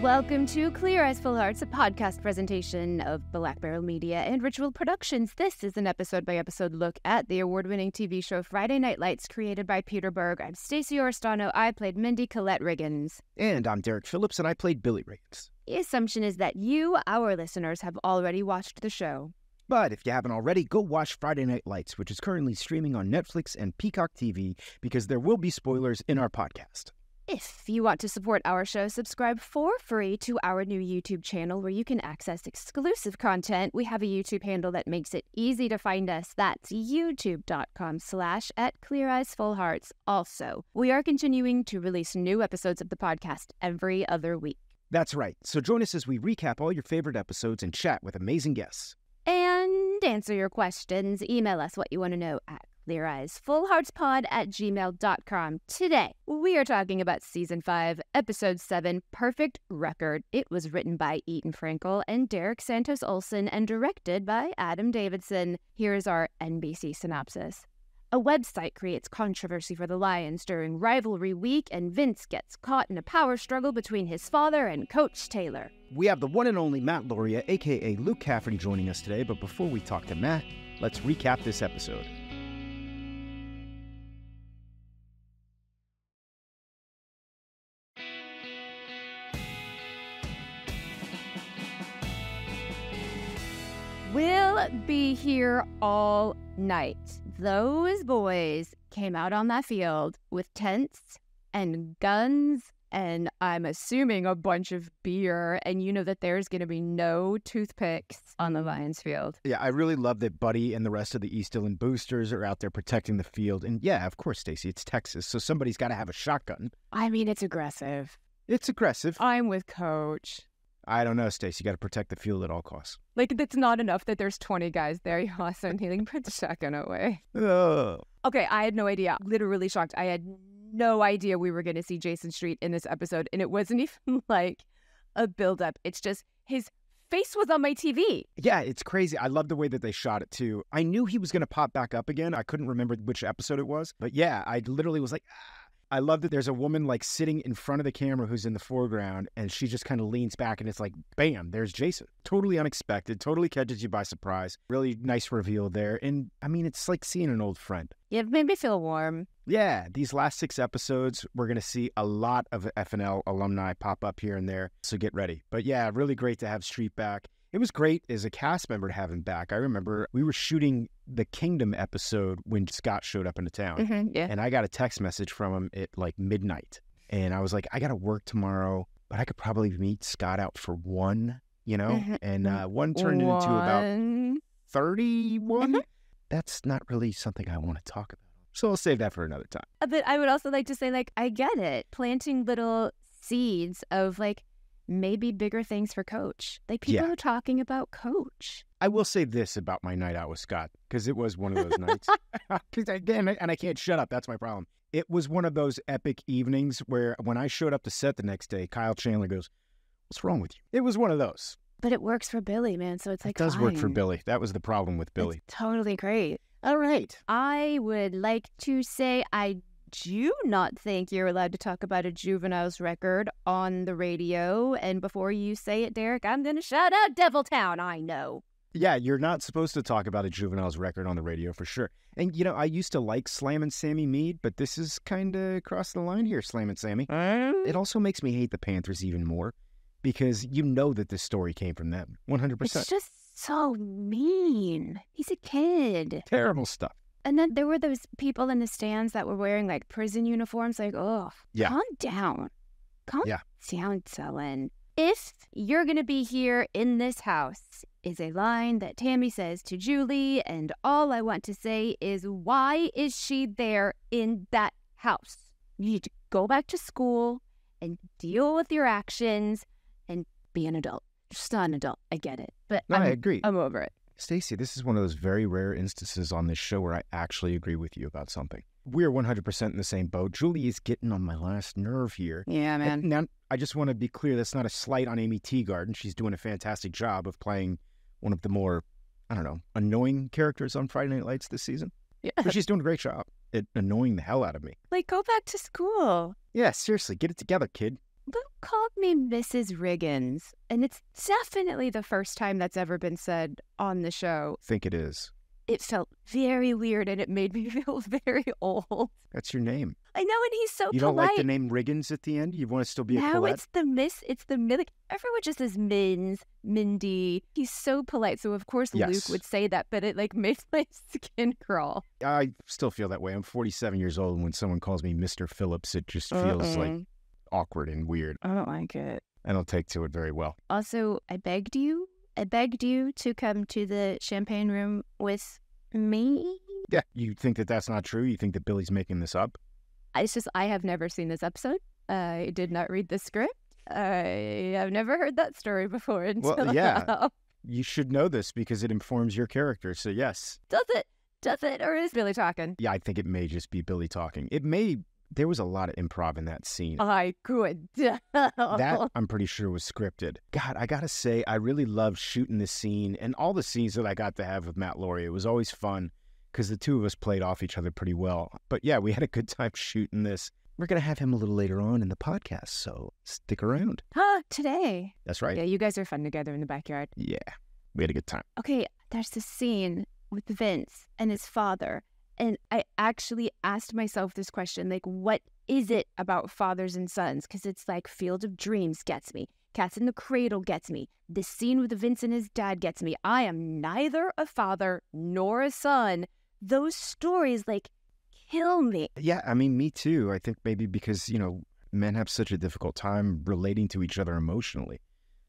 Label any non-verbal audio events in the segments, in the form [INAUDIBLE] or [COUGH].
Welcome to Clear Eyes Full Hearts, a podcast presentation of Black Barrel Media and Ritual Productions. This is an episode by episode look at the award winning TV show Friday Night Lights, created by Peter Berg. I'm Stacey Oristano. I played Mindy Colette Riggins. And I'm Derek Phillips, and I played Billy Riggins. The assumption is that you, our listeners, have already watched the show. But if you haven't already, go watch Friday Night Lights, which is currently streaming on Netflix and Peacock TV, because there will be spoilers in our podcast. If you want to support our show, subscribe for free to our new YouTube channel where you can access exclusive content. We have a YouTube handle that makes it easy to find us. That's youtube.com slash at Clear Eyes Full Hearts. Also, we are continuing to release new episodes of the podcast every other week. That's right. So join us as we recap all your favorite episodes and chat with amazing guests. And answer your questions. Email us what you want to know at Clear Eyes Full Hearts Pod at gmail.com. Today, we are talking about season five, episode seven, Perfect Record. It was written by Etan Frankel and Derek santos olson and directed by Adam Davidson. Here's our NBC synopsis. A website creates controversy for the Lions during rivalry week, and Vince gets caught in a power struggle between his father and Coach Taylor. We have the one and only Matt Lauria, aka Luke Cafferty, joining us today. But before we talk to Matt, let's recap this episode. We'll be here all night. Those boys came out on that field with tents and guns and I'm assuming a bunch of beer. And you know that there's going to be no toothpicks on the mm-hmm. Lions field. Yeah, I really love that Buddy and the rest of the East Dillon boosters are out there protecting the field. And yeah, of course, Stacey, it's Texas, so somebody's got to have a shotgun. I mean, it's aggressive. It's aggressive. I'm with Coach. I don't know, Stacey. You got to protect the field at all costs. Like, it's not enough that there's 20 guys there. [LAUGHS] You also need to [LAUGHS] put the shotgun away. Oh. Okay, I had no idea. Literally shocked. I had no idea we were going to see Jason Street in this episode. And it wasn't [LAUGHS] even like a buildup. It's just his face was on my TV. Yeah, it's crazy. I love the way that they shot it too. I knew he was going to pop back up again. I couldn't remember which episode it was. But yeah, I literally was like, ah. I love that there's a woman like sitting in front of the camera who's in the foreground and she just kind of leans back and it's like, bam, there's Jason. Totally unexpected, totally catches you by surprise. Really nice reveal there. And I mean, it's like seeing an old friend. Yeah, it made me feel warm. Yeah, these last six episodes, we're going to see a lot of FNL alumni pop up here and there. So get ready. But yeah, really great to have Street back. It was great as a cast member to have him back. I remember we were shooting the Kingdom episode when Scott showed up into town. Mm-hmm, yeah. And I got a text message from him at like midnight. And I was like, I got to work tomorrow, but I could probably meet Scott out for one, you know? Mhm, And uh, one turned into about One. 31. Mhm. That's not really something I want to talk about. So I'll save that for another time. But I would also like to say, like, I get it. Planting little seeds of like maybe bigger things for Coach. Like people Yeah. are talking about Coach. I will say this about my night out with Scott because it was one of those nights. [LAUGHS] [LAUGHS] Because again, and I can't shut up. That's my problem. It was one of those epic evenings where when I showed up to set the next day, Kyle Chandler goes, "What's wrong with you?" It was one of those. But it works for Billy, man. So it's like it does work for. Billy. That was the problem with Billy. It's totally great. All right. I would like to say I do not think you're allowed to talk about a juvenile's record on the radio. And before you say it, Derek, I'm going to shout out Deviltown. I know. Yeah, you're not supposed to talk about a juvenile's record on the radio for sure. And you know, I used to like Slam and Sammy Meade, but this is kind of across the line here, Slam and Sammy. It also makes me hate the Panthers even more because you know that this story came from them. 100%. It's just so mean. He's a kid. Terrible stuff. And then there were those people in the stands that were wearing like prison uniforms. Like, oh, Yeah. calm down. Calm Yeah. down, Sullen. If you're going to be here in this house, is a line that Tammy says to Julie. And all I want to say is, why is she there in that house? You need to go back to school and deal with your actions and be an adult. Just not an adult. I get it. But No, I'm, I agree. I'm over it. Stacey, this is one of those very rare instances on this show where I actually agree with you about something. We're 100% in the same boat. Julie is getting on my last nerve here. Yeah, And Now, I just want to be clear that's not a slight on Aimee Teegarden. She's doing a fantastic job of playing one of the more, I don't know, annoying characters on Friday Night Lights this season. Yeah. But she's doing a great job at annoying the hell out of me. Like, go back to school. Yeah, seriously, get it together, kid. Luke called me Mrs. Riggins, and it's definitely the first time that's ever been said on the show. think it is. It felt very weird and it made me [LAUGHS] feel very old. That's your name. I know, and he's so You don't polite. like the name Riggins at the end? You want to still be a now Colette? it's the Miss, it's the Mi- like everyone just says Mins, Mindy. He's so polite, so of course Luke would say that, but it like [LAUGHS] made my skin crawl. I still feel that way. I'm 47 years old, and when someone calls me Mr. Phillips, it just feels like Mm-mm. Awkward and weird. I don't like it. I don't take to it very well. Also, I begged you, I begged you to come to the champagne room with me. Yeah. You think that that's not true? You think that Billy's making this up? It's just I have never seen this episode. I did not read the script. I have never heard that story before until Well, [LAUGHS] yeah. now. You should know this because it informs your character. So, yes. Does it? Does it? Or is Billy talking? Yeah, I think it may just be Billy talking. It may, there was a lot of improv in that scene. I could. [LAUGHS] That I'm pretty sure was scripted. God, I gotta say, I really loved shooting this scene and all the scenes that I got to have with Matt Lauria. It was always fun because the two of us played off each other pretty well. But yeah, we had a good time shooting this. We're gonna have him a little later on in the podcast, so stick around. Huh, today. That's right. Yeah, you guys are fun together in the backyard. Yeah, we had a good time. Okay, there's the scene with Vince and his father. And I actually asked myself this question like, what is it about fathers and sons? Because it's like Field of Dreams gets me, Cats in the Cradle gets me, this scene with Vince and his dad gets me. I am neither a father nor a son. Those stories like kill me. Yeah, I mean, me too. I think maybe because, you know, men have such a difficult time relating to each other emotionally.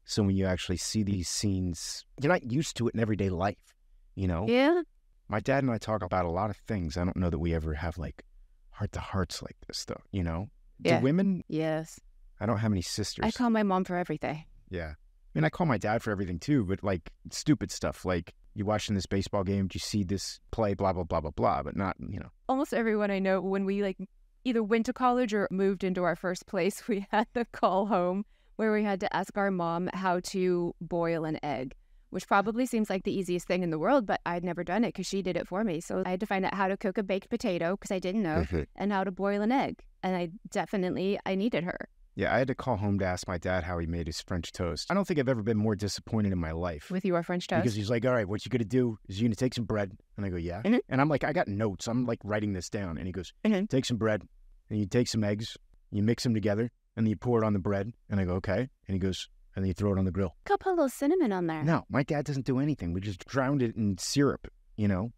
So when you actually see these scenes, you're not used to it in everyday life, you know? Yeah. My dad and I talk about a lot of things. I don't know that we ever have like heart to hearts like this, though, you know? Yeah. Do women, Yes. I don't have any sisters. I call my mom for everything. yeah. I mean, I call my dad for everything too, but like stupid stuff like, you watching this baseball game? Do you see this play? Blah, blah, blah, blah, blah, but not, you know. almost everyone I know, when we like either went to college or moved into our first place, [LAUGHS] we had the call home where we had to ask our mom how to boil an egg, which probably seems like the easiest thing in the world, but I'd never done it because she did it for me. So I had to find out how to cook a baked potato because I didn't know, and how to boil an egg. And I definitely I needed her. Yeah, I had to call home to ask my dad how he made his French toast. I don't think I've ever been more disappointed in my life. with your French toast. Because he's like, all right, what you gonna do is you're gonna take some bread. And I go, yeah. Mhm. And I'm like, I got notes. I'm like writing this down. And he goes, Mhm. take some bread and you take some eggs, you mix them together, and then you pour it on the bread. And I go, okay. And he goes, and then you throw it on the grill. Put a little cinnamon on there. No, my dad doesn't do anything. We just drowned it in syrup, you know?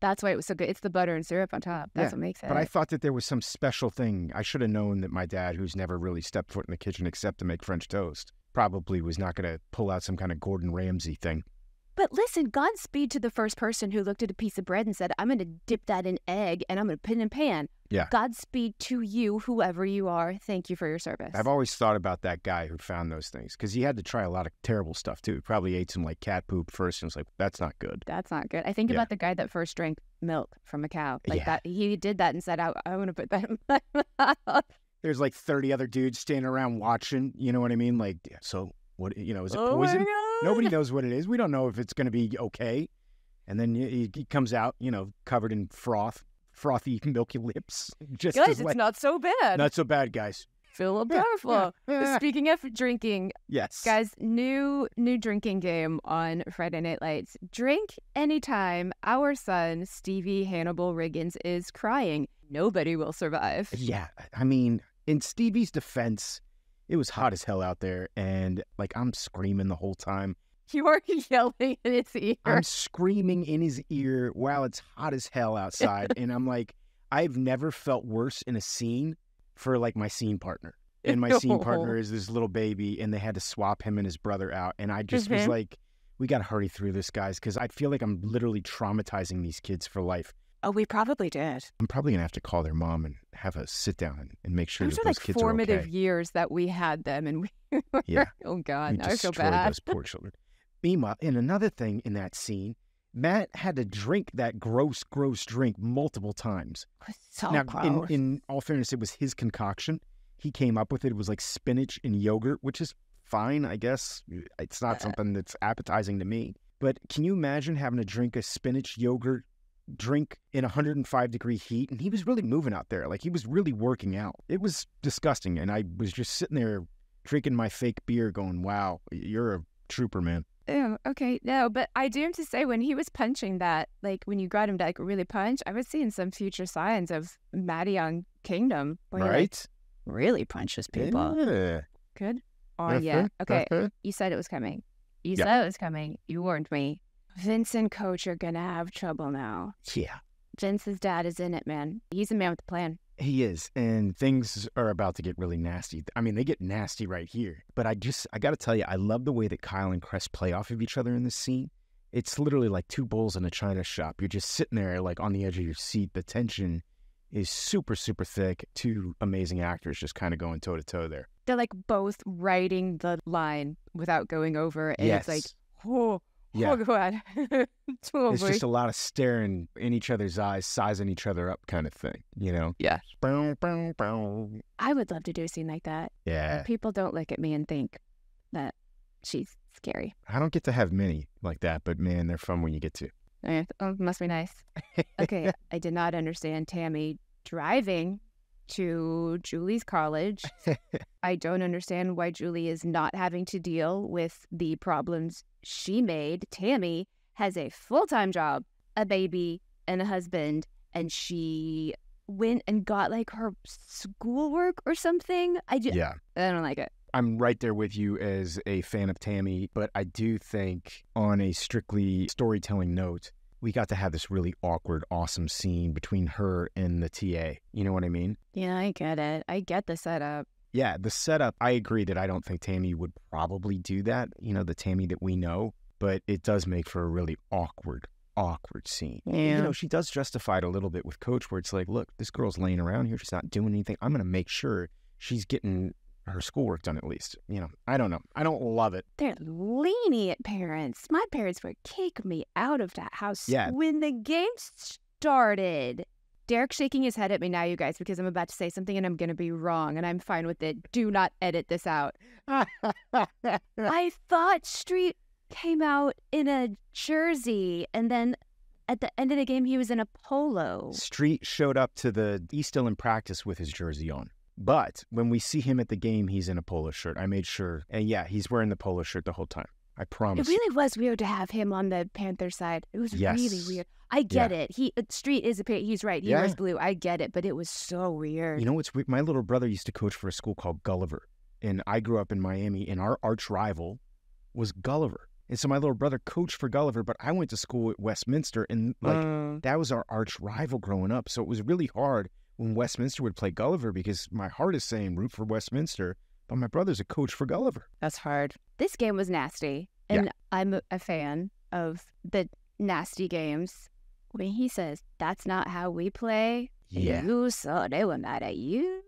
That's why it was so good. It's the butter and syrup on top. That's Yeah, what makes it. But I thought that there was some special thing. I should have known that my dad, who's never really stepped foot in the kitchen except to make French toast, probably was not going to pull out some kind of Gordon Ramsay thing. But listen, Godspeed to the first person who looked at a piece of bread and said, I'm going to dip that in egg and I'm going to put it in a pan. Yeah. Godspeed to you, whoever you are. Thank you for your service. I've always thought about that guy who found those things because he had to try a lot of terrible stuff too. He probably ate some like cat poop first and was like, that's not good. That's not good. I think Yeah. about the guy that first drank milk from a cow. Like Yeah. that. He did that and said, I, I want to put that in my [LAUGHS] mouth. There's like 30 other dudes standing around watching. You know what I mean? Like, so what, you know, is it Oh poison? Nobody knows what it is. We don't know if it's going to be okay. And then he, he comes out, you know, covered in froth, frothy, [LAUGHS] milky lips. [LAUGHS] Just Guys, it's like, not so bad. not so bad, guys. Feel Yeah, powerful. Speaking of drinking, Yes. Guys, new new drinking game on Friday Night Lights. Drink anytime our son Stevie Hannibal Riggins is crying. Nobody will survive. Yeah. I mean, in Stevie's defense, it was hot as hell out there. And like, I'm screaming the whole time. You are [LAUGHS] yelling in his ear. I'm screaming in his ear while it's hot as hell outside. and I'm like, I've never felt worse in a scene for like my scene partner. And my scene partner [LAUGHS] is this little baby, and they had to swap him and his brother out. And I just was Mhm. like, we got to hurry through this, guys, because I feel like I'm literally traumatizing these kids for life. Oh, we probably did. I'm probably going to have to call their mom and have a sit down and, make sure Those that are those like kids formative are okay. years that we had them, and we were, [LAUGHS] Yeah. oh God, We I feel destroyed bad. those poor [LAUGHS] children. Meanwhile, and another thing in that scene, Matt had to drink that gross, gross drink multiple times. So now, in, in all fairness, it was his concoction. He came up with it. It was like spinach and yogurt, which is fine, I guess. It's not Uh. something that's appetizing to me. But can you imagine having to drink a spinach yogurt drink in 105 degree heat? And he was really moving out there. Like he was really working out. It was disgusting. And I was just sitting there drinking my fake beer, going, "Wow, you're a trooper, man." Oh, okay. No, but I do have to say, when he was punching that, like when you got him to like really punch, I was seeing some future signs of Matty on Kingdom. he, like, right? really punches people. Yeah. Good. Oh, Uh-huh, yeah. Okay. uh-huh. You said it was coming. You Yeah. said it was coming. You warned me. Vince and Coach are going to have trouble now. Yeah. Vince's dad is in it, man. He's a man with a plan. He is, and things are about to get really nasty. I mean, they get nasty right here. But I just, I got to tell you, I love the way that Kyle and Cress play off of each other in this scene. It's literally like two bulls in a china shop. You're just sitting there, like on the edge of your seat. The tension is super, super thick. Two amazing actors just kind of going toe to toe there. They're like both writing the line without going over. And yes. it's like, oh, yeah. oh, God. [LAUGHS] oh, it's boy. just a lot of staring in each other's eyes, sizing each other up kind of thing, you know? Yeah. Bow, bow, bow. I would love to do a scene like that. Yeah. People don't look at me and think that she's scary. I don't get to have many like that, but man, they're fun when you get to. Eh, Oh, must be nice. Okay, [LAUGHS] I did not understand Tammy driving to Julie's college. [LAUGHS] I don't understand why Julie is not having to deal with the problems she made. Tammy has a full time job, a baby, and a husband, and she went and got like her schoolwork or something. I just, yeah. I don't like it. I'm right there with you as a fan of Tammy, but I do think on a strictly storytelling note, we got to have this really awkward, awesome scene between her and the TA. You know what I mean? Yeah, I get it. I get the setup. Yeah, the setup, I agree that I don't think Tammy would probably do that, you know, the Tammy that we know, but it does make for a really awkward, awkward scene. Yeah. You know, she does justify it a little bit with Coach, where it's like, look, this girl's laying around here, she's not doing anything. I'm going to make sure she's getting her schoolwork done at least. You know, I don't know. I don't love it. They're lenient parents. My parents would kick me out of that house Yeah. when the game started. Derek shaking his head at me now, you guys, because I'm about to say something and I'm going to be wrong, and I'm fine with it. Do not edit this out. [LAUGHS] I thought Street came out in a jersey, and then at the end of the game, he was in a polo. Street showed up to the East Dillon practice with his jersey on. But when we see him at the game, he's in a polo shirt. I made sure. And yeah, he's wearing the polo shirt the whole time. I promise. It really was weird to have him on the Panther side. It was really weird. I get it. He uh, Street is a he's right. He Yeah. wears blue. I get it, but it was so weird. You know what's weird? My little brother used to coach for a school called Gulliver. And I grew up in Miami, and our arch rival was Gulliver. And so my little brother coached for Gulliver, but I went to school at Westminster, and like Uh, that was our arch rival growing up. So it was really hard when Westminster would play Gulliver because my heart is saying root for Westminster, but my brother's a coach for Gulliver. that's hard. This game was nasty, and I'm a- fan of the nasty games. When he says that's not how we play, Yeah. you saw they were mad at you.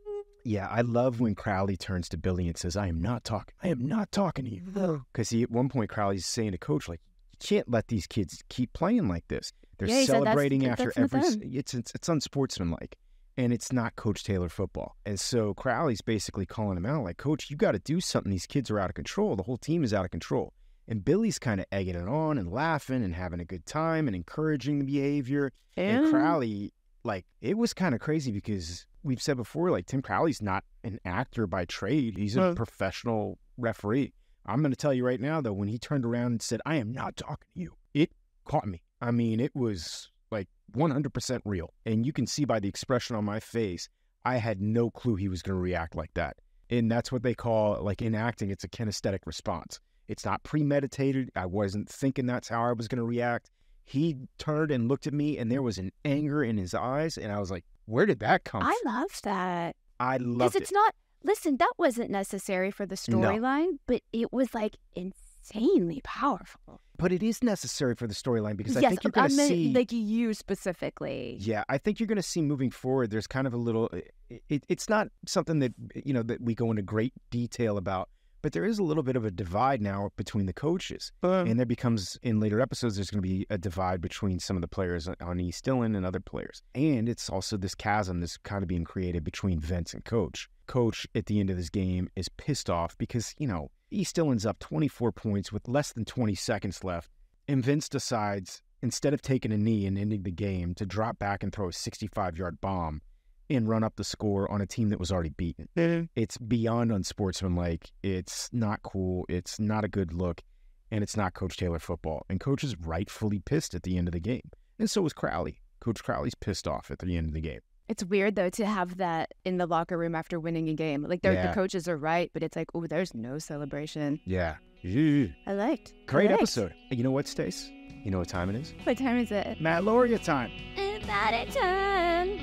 Yeah, I love when Crowley turns to Billy and says, I am not talking. I am not talking to you. Because he at one point Crowley's saying to coach, like, you can't let these kids keep playing like this. They're Yeah, he said that's- celebrating after that's every it's, it's it's unsportsmanlike. And it's not Coach Taylor football. And so Crowley's basically calling him out, like, Coach, you got to do something. These kids are out of control. The whole team is out of control. And Billy's kind of egging it on and laughing and having a good time and encouraging the behavior. And Crowley, like, it was kind of crazy because we've said before, like, Tim Crowley's not an actor by trade. He's a Huh. professional referee. I'm going to tell you right now, though, when he turned around and said, I am not talking to you, it caught me. I mean, it was like 100% real. And you can see by the expression on my face, I had no clue he was going to react like that. And that's what they call, like, in acting, it's a kinesthetic response. It's not premeditated. I wasn't thinking that's how I was going to react. He turned and looked at me, and there was an anger in his eyes. And I was like, where did that come I from? loved that I love it. because it's not. Listen, that wasn't necessary for the No. storyline, but it was like insanely powerful. But it is necessary for the storyline because I think you're going to see. like you specifically. Yeah, I think you're going to see moving forward. There's kind of a little. It, it, it's not something that you know that we go into great detail about, but there is a little bit of a divide now between the coaches, and there becomes in later episodes. There's going to be a divide between some of the players on East Dillon and other players, and it's also this chasm that's kind of being created between Vince and Coach. Coach at the end of this game is pissed off because you know he still ends up 24 points with less than 20 seconds left, and Vince decides instead of taking a knee and ending the game to drop back and throw a 65 yard bomb and run up the score on a team that was already beaten. Mm-hmm. It's beyond unsportsmanlike. It's not cool. It's not a good look. And it's not Coach Taylor football. And Coach is rightfully pissed at the end of the game. And so is Crowley. Coach Crowley's pissed off at the end of the game. It's weird though to have that in the locker room after winning a game. Like Yeah. the coaches are right, but it's like, oh, there's no celebration. Yeah. Ew. I liked. I Great liked. episode. You know what, Stace? You know what time it is? What time is it? Matt Lauria time. It's at it time.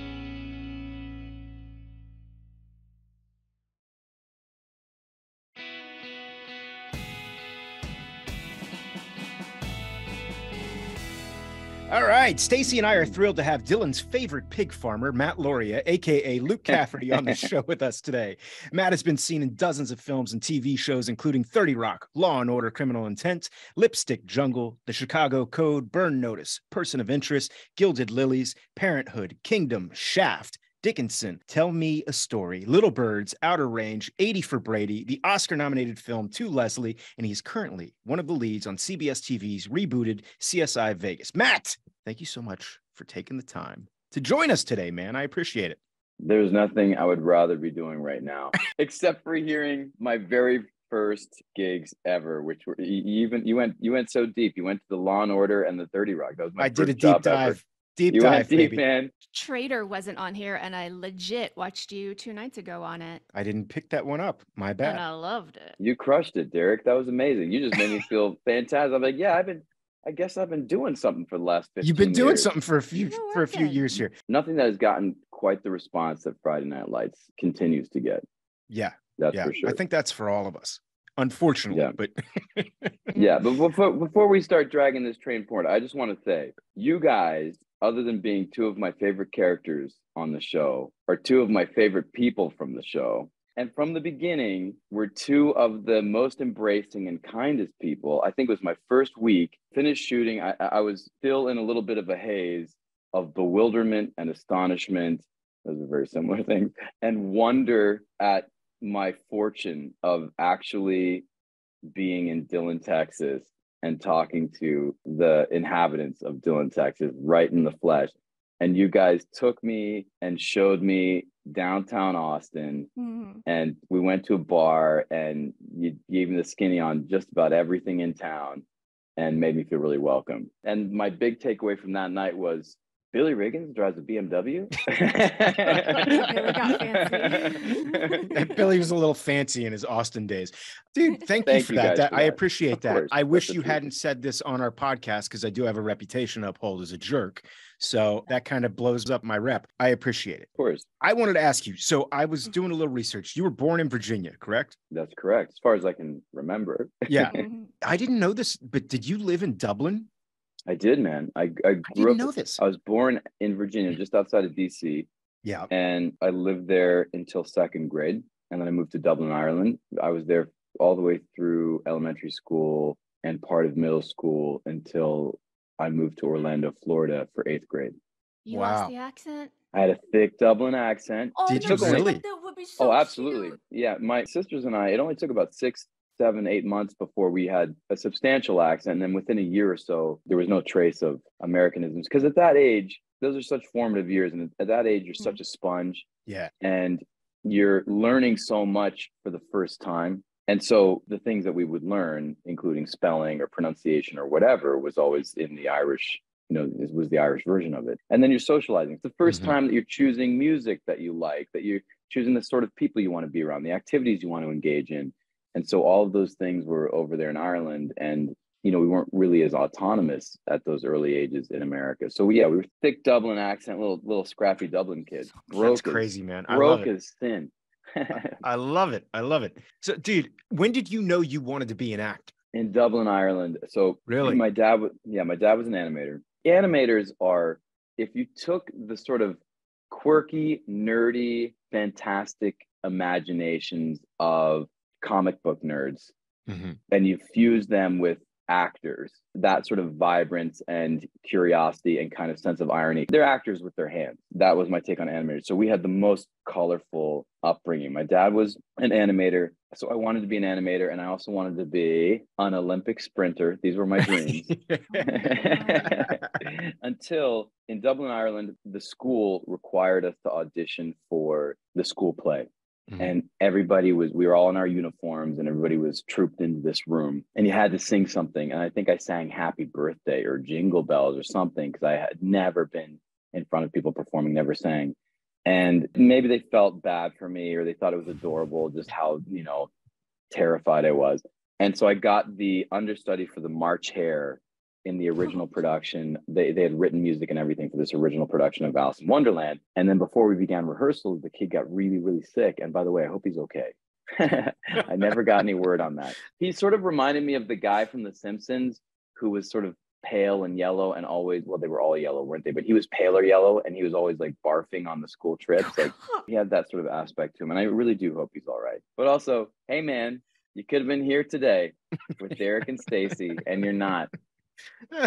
Right, Stacey and I are thrilled to have Dillon's favorite pig farmer, Matt Lauria, aka Luke Cafferty, on the [LAUGHS] show with us today. Matt has been seen in dozens of films and TV shows, including 30 Rock, Law and Order Criminal Intent, Lipstick Jungle, The Chicago Code, Burn Notice, Person of Interest, Gilded Lilies, Parenthood, Kingdom, Shaft, Dickinson, Tell Me a Story, Little Birds, Outer Range, 80 for Brady, the Oscar nominated film To Leslie, and he's currently one of the leads on CBS TV's rebooted CSI Vegas. Matt, thank you so much for taking the time to join us today, man. I appreciate it. There's nothing I would rather be doing right now, [LAUGHS] except for hearing my very first gigs ever, which were you you even you went you went so deep. You went to the Law and Order and the Thirty Rock. That was my I did a deep job ever. dive. Deep You dive, went deep, baby. man. Trader wasn't on here, and I legit watched you two nights ago on it, I didn't pick that one up. My bad. and bad. I loved it. You crushed it, Derek. That was amazing. You just made me feel [LAUGHS] fantastic. I'm like, yeah, I've been. I guess I've been doing something for the last 15 You've been doing years. something for a few You're for a few years here. Nothing that has gotten quite the response that Friday Night Lights continues to get. Yeah, That's yeah. for sure. I think that's for all of us. Unfortunately, Yeah. but [LAUGHS] Yeah, but before before we start dragging this train forward, I just want to say, you guys, other than being two of my favorite characters on the show, are two of my favorite people from the show. And from the beginning, we're two of the most embracing and kindest people. I think it was my first week. Finished shooting, I, I was still in a little bit of a haze of bewilderment and astonishment. Those are very similar [LAUGHS] things, and wonder at my fortune of actually being in Dillon, Texas, and talking to the inhabitants of Dillon, Texas, right in the flesh. And you guys took me and showed me downtown Austin, Mhm. and we went to a bar, and you gave me the skinny on just about everything in town, and made me feel really welcome. And my big takeaway from that night was. Billy Riggins drives a BMW. Billy [LAUGHS] [LAUGHS] fancy. [LAUGHS] Billy was a little fancy in his Austin days. Dude, thank, you for you that. That- for I that. appreciate Of that. course. I wish That's you hadn't said this on our podcast because I do have a reputation to uphold as a jerk. So that kind of blows up my rep. I appreciate it. Of course, I wanted to ask you. So I was doing a little research. You were born in Virginia, correct? that's correct. As far as I can remember, Yeah. Mhm. I didn't know this, but did you live in Dublin? I did, man. I, I I grew didn't up. know this. I was born in Virginia, just outside of DC, Yeah. and I lived there until second grade, and then I moved to Dublin, Ireland. I was there all the way through elementary school and part of middle school until I moved to Orlando, Florida, for eighth grade. You Wow. lost the accent. I had a thick Dublin accent. Oh, Did you really? That would be so oh, absolutely. cute. Yeah, my sisters and I. It only took about six, seven, eight months before we had a substantial accent. And then within a year or so, there was no trace of Americanisms. Because at that age, those are such formative years, and at that age, you're such a sponge, Yeah. and you're learning so much for the first time. And so the things that we would learn, including spelling or pronunciation or whatever, was always in the Irish. You know, this was the Irish version of it. And then you're socializing. It's the 1st Mhm. time that you're choosing music that you like, that you're choosing the sort of people you want to be around, the activities you want to engage in. And so all of those things were over there in Ireland. And, you know, we weren't really as autonomous at those early ages in America. So yeah, we were thick Dublin accent, little little scrappy Dublin kid. Broke That's as- crazy, man. I love Broke as thin. [LAUGHS] I love it. I love it. So, dude, when did you know you wanted to be an actor? in Dublin, Ireland. So Really? my dad was yeah, my dad was an animator. Animators are if you took the sort of quirky, nerdy, fantastic imaginations of comic book nerds Mm-hmm. and you fuse them with actors, that sort of vibrance and curiosity and kind of sense of irony. They're actors with their hands. That was my take on animators. So we had the most colorful upbringing. My dad was an animator. So I wanted to be an animator and I also wanted to be an Olympic sprinter. These were my [LAUGHS] dreams. [LAUGHS] Until in Dublin, Ireland, the school required us to audition for the school play. Mm-hmm. And everybody was, we were all in our uniforms and everybody was trooped into this room and you had to sing something. And I think I sang Happy Birthday or Jingle Bells or something because I had never been in front of people performing, never sang. And maybe they felt bad for me or they thought it was adorable, just how, you know, terrified I was. And so I got the understudy for the March Hare in the original oh. production. They, they had written music and everything for this original production of Alice in Wonderland. And then before we began rehearsals, the kid got really, really sick. And by the way, I hope he's okay. [LAUGHS] I never got any word on that. He sort of reminded me of the guy from The Simpsons who was sort of pale and yellow and always well they were all yellow weren't they but he was paler yellow and he was always like barfing on the school trips like [LAUGHS] he had that sort of aspect to him and i really do hope he's all right but also hey man you could have been here today with derek and stacey and you're not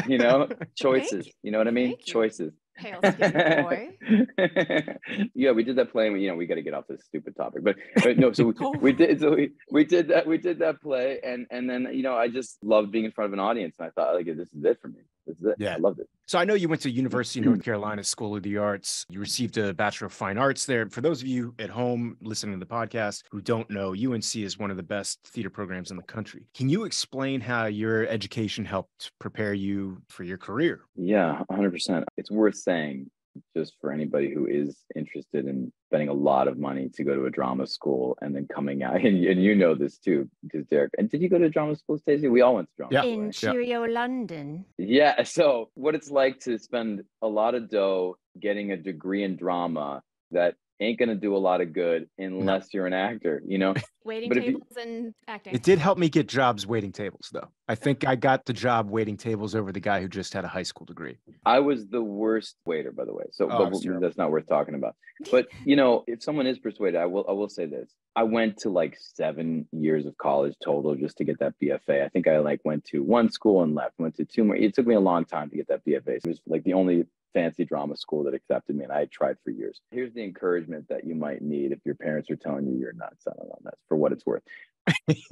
you know [LAUGHS] choices you know what i mean? Choices. Pale boy. [LAUGHS] Yeah we did that play and we, you know we got to get off this stupid topic but, but no so [LAUGHS] we, oh. we did so we, we did that we did that play and and then you know i just loved being in front of an audience and i thought like this is it for me this is it yeah i loved it so I know you went to University of North [CLEARS THROAT] Carolina School of the Arts. You received a Bachelor of Fine Arts there. For those of you at home listening to the podcast who don't know, UNC is one of the best theater programs in the country. Can you explain how your education helped prepare you for your career? Yeah, 100%. It's worth saying just for anybody who is interested in spending a lot of money to go to a drama school and then coming out [LAUGHS] and, and you know this too because derek and did you go to drama school stacey we all went to drama yeah. school in right? cheerio yeah. london yeah so what it's like to spend a lot of dough getting a degree in drama that ain't gonna do a lot of good unless no. you're an actor, you know. [LAUGHS] Waiting but tables you, and acting. It did help me get jobs waiting tables, though. I think I got the job waiting tables over the guy who just had a high school degree. I was the worst waiter, by the way. So oh, that's not worth talking about. [LAUGHS] But you know, if someone is persuaded, I will. I will say this: I went to like seven years of college total just to get that BFA. I think I like went to one school and left. Went to two more. It took me a long time to get that BFA. So it was like the only fancy drama school that accepted me and I had tried for years. Here's the encouragement that you might need if your parents are telling you you're nuts. I don't know. That's for what it's worth. [LAUGHS]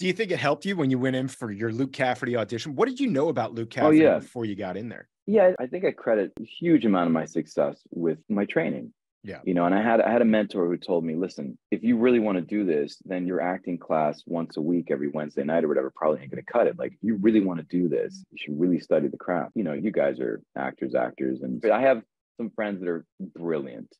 Do you think it helped you when you went in for your Luke Cafferty audition? What did you know about Luke oh, Cafferty oh, yeah. before you got in there? Yeah, I think I credit a huge amount of my success with my training. Yeah. You know, and I had I had a mentor who told me, listen, if you really want to do this, then your acting class once a week, every Wednesday night or whatever, probably ain't gonna cut it. Like, if you really want to do this, you should really study the craft. You know, you guys are actors, actors, and I have some friends that are brilliant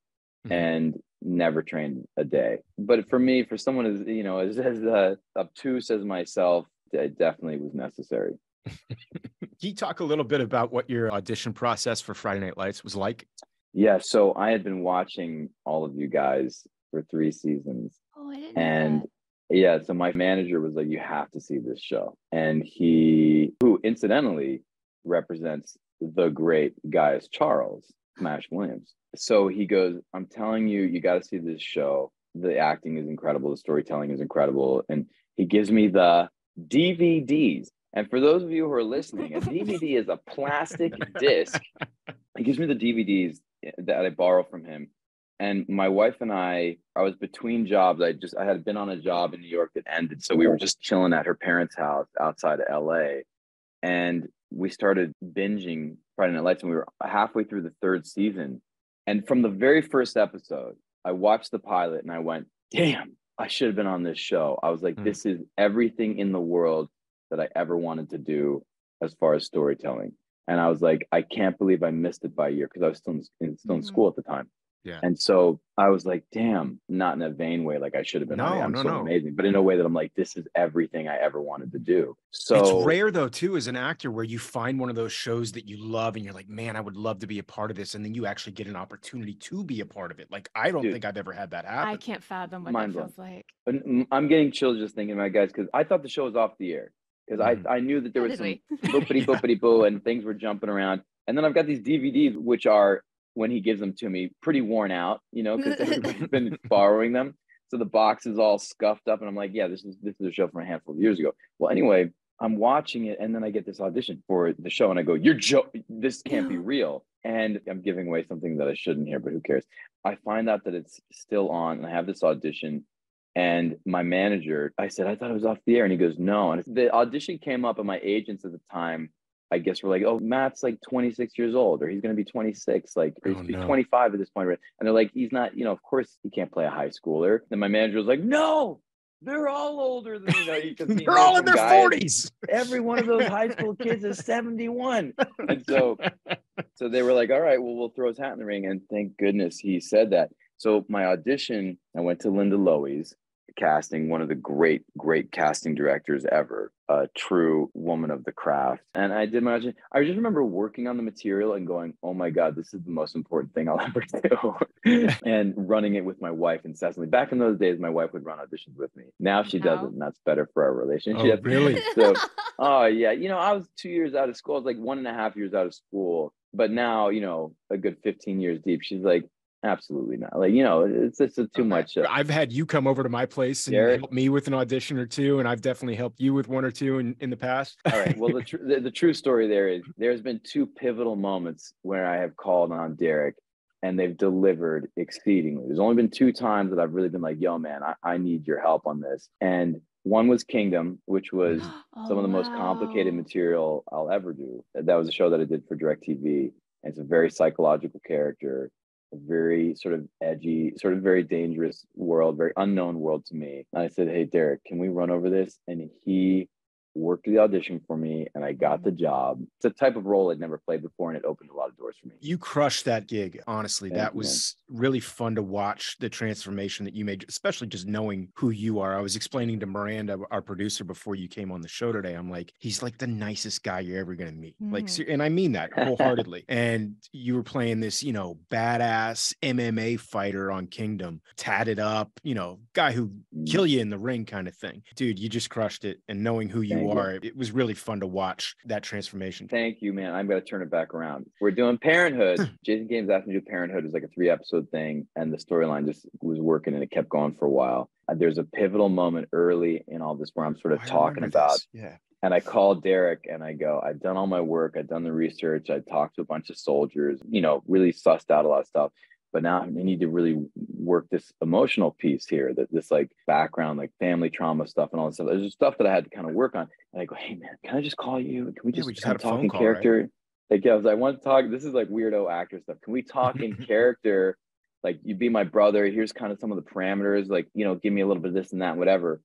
mm-hmm. and never trained a day. But for me, for someone as you know, as as uh, obtuse as myself, it definitely was necessary. [LAUGHS] Can you talk a little bit about what your audition process for Friday Night Lights was like? Yeah, so I had been watching all of you guys for three seasons. Oh, I didn't and yeah, so my manager was like, You have to see this show. And he, who incidentally represents the great Gaius Charles, Smash Williams. So he goes, I'm telling you, you got to see this show. The acting is incredible, the storytelling is incredible. And he gives me the DVDs. And for those of you who are listening, a DVD is a plastic [LAUGHS] disc. He gives me the DVDs that I borrow from him. And my wife and I, I was between jobs. I just I had been on a job in New York that ended, so we were just chilling at her parents' house outside of LA, and we started binging Friday Night Lights, and we were halfway through the third season. And from the very first episode, I watched the pilot and I went, "Damn, I should have been on this show." I was like, mm. "This is everything in the world that I ever wanted to do as far as storytelling." And I was like, I can't believe I missed it by a year because I was still in, still in mm-hmm. school at the time. Yeah. And so I was like, damn, not in a vain way, like I should have been. No, I'm no, so no. amazing, but in a way that I'm like, this is everything I ever wanted to do. So it's rare though, too, as an actor, where you find one of those shows that you love and you're like, man, I would love to be a part of this. And then you actually get an opportunity to be a part of it. Like, I don't Dude, think I've ever had that happen. I can't fathom what Mind that feels like. But I'm getting chills just thinking about it, guys, because I thought the show was off the air because. I, I knew that there was some boopity boopity [LAUGHS] boo and things were jumping around. And then I've got these DVDs, which are when he gives them to me, pretty worn out, you know, because [LAUGHS] everybody's been borrowing them. So the box is all scuffed up, and I'm like, yeah, this is this is a show from a handful of years ago. Well, anyway, I'm watching it, and then I get this audition for the show, and I go, "You're jo- this can't be [GASPS] real." And I'm giving away something that I shouldn't hear, but who cares? I find out that it's still on, and I have this audition. And my manager, I said, I thought it was off the air. And he goes, No. And the audition came up, and my agents at the time, I guess, were like, Oh, Matt's like 26 years old, or he's going to be 26, like, or he's Oh, no. 25 at this point. Right? And they're like, He's not, you know, of course he can't play a high schooler. And my manager was like, No, they're all older than, you know, because he [LAUGHS] They're all in their forties. every one of those high school kids is 71 and so [LAUGHS] so they were like all right well we'll throw his hat in the ring and thank goodness he said that so my audition i went to linda lowy's casting one of the great great casting directors ever a true woman of the craft and i did my audition i just remember working on the material and going oh my god this is the most important thing i'll [LAUGHS] ever do [LAUGHS] and running it with my wife incessantly back in those days my wife would run auditions with me now she does Wow. it and that's better for our relationship Oh, really? [LAUGHS] so Oh yeah, you know, I was two years out of school. I was like one and a half years out of school, but now you know, a good fifteen years deep. She's like, absolutely not. Like you know, it's it's a too much. Uh, I've had you come over to my place and help me with an audition or two, and I've definitely helped you with one or two in, in the past. all right. Well, the, [LAUGHS] tr- the the true story there is there's been two pivotal moments where I have called on Derek, and they've delivered exceedingly. There's only been two times that I've really been like, yo, man, I, I need your help on this. And one was Kingdom, which was [GASPS] some of the most complicated material I'll ever do. That was a show that I did for DirecTV. And it's a very psychological character, a very sort of edgy, sort of very dangerous world, very unknown world to me. And I said, Hey, Derek, can we run over this? And he worked the audition for me and I got the job. It's a type of role I'd never played before and it opened a lot of doors for me. You crushed that gig, honestly. Thank that you, man. was really fun to watch the transformation that you made, especially just knowing who you are. I was explaining to Miranda, our producer, before you came on the show today. I'm like, he's like the nicest guy you're ever going to meet. Like, Mhm. ser- and I mean that wholeheartedly. [LAUGHS] and you were playing this, you know, badass MMA fighter on Kingdom, tatted up, you know, guy who Mm. kill you in the ring kind of thing. Dude, you just crushed it. And knowing who you Thank you. are, it was really fun to watch that transformation. Thank you, man. I'm gonna turn it back around. We're doing Parenthood. Hmm. Jason Katims asked me to do Parenthood. It was like a three episode thing, and the storyline just was working, and it kept going for a while. There's a pivotal moment early in all this where I'm sort of I talking about, this. Yeah. and I called Derek and I go, I've done all my work, I've done the research, I talked to a bunch of soldiers, you know, really sussed out a lot of stuff. But now I need to really work this emotional piece here, that this like background, like family trauma stuff and all this stuff. There's just stuff that I had to kind of work on. And I go, hey man, can I just call you? Can we Yeah, just, we just had a talk in call, right? character? Like yeah, I was like, I want to talk. This is like weirdo actor stuff. Can we talk in [LAUGHS] character? Like you be my brother. Here's kind of some of the parameters. Like you know, give me a little bit of this and that, whatever.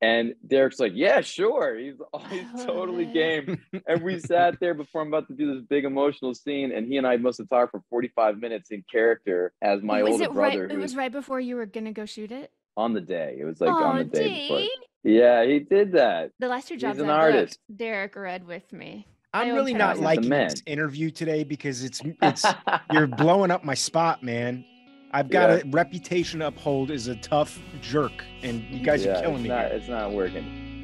And Derek's like, yeah, sure. He's [LAUGHS] [LAUGHS] he's oh, totally game. And we sat there before I'm about to do this big emotional scene, and he and I must have talked for 45 minutes in character as my was older it brother, right? It was was right before you were gonna go shoot it. on the day. It was like oh, on the day before. Yeah, he did that. The last two He's jobs an I booked, artist. Derek read with me. I'm really not hours. He's the liking this interview today because it's [LAUGHS] it's you're blowing up my spot, man. I've got Yeah. a reputation to uphold as a tough jerk, and you guys yeah, are killing it's me. Not, it's not working.